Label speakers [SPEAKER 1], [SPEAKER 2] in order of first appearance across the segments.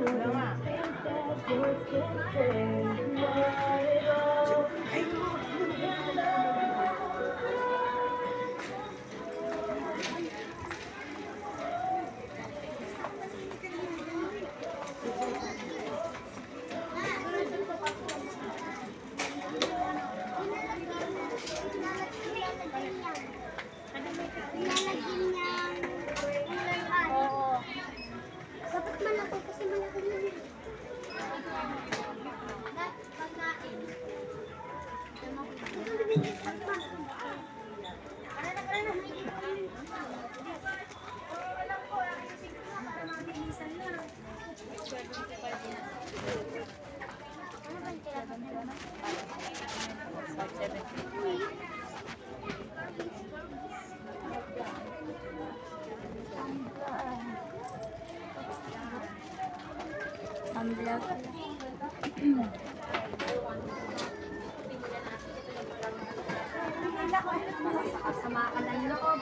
[SPEAKER 1] Lalagyan
[SPEAKER 2] Ang vlog.
[SPEAKER 1] Sama ka ng loob.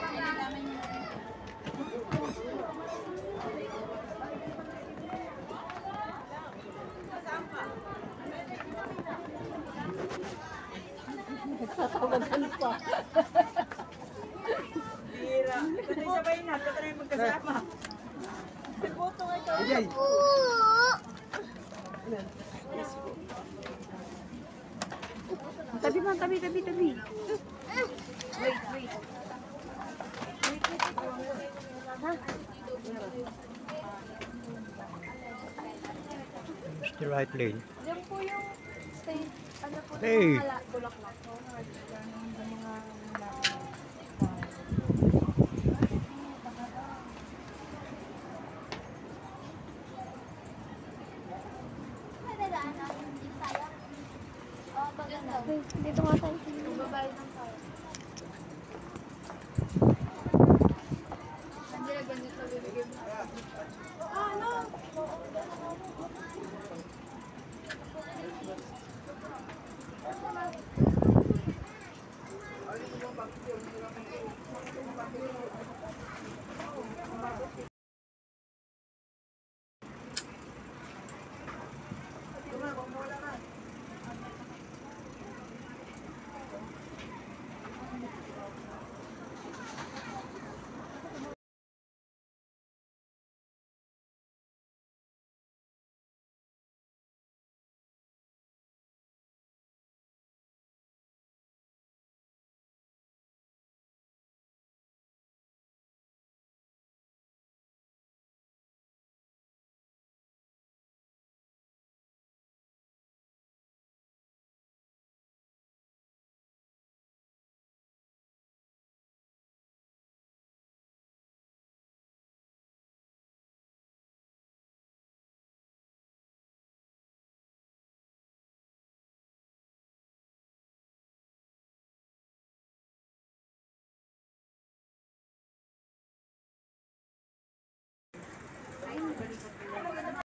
[SPEAKER 2] Tatawagan pa.
[SPEAKER 3] Bira. Kasi sabay na, ito na yung magkasama.
[SPEAKER 4] Ajay.
[SPEAKER 2] Tabi mo, tabi, tabi, tabi.
[SPEAKER 4] It's the right lane.
[SPEAKER 2] Diyan po yung state, ano po,
[SPEAKER 4] Hey.
[SPEAKER 2] yung mga bulaklak po. Yung mga
[SPEAKER 1] Madadaan Dito nga tayo. Babayad ng
[SPEAKER 2] tao. Nandira ganito bibigyan no! Ano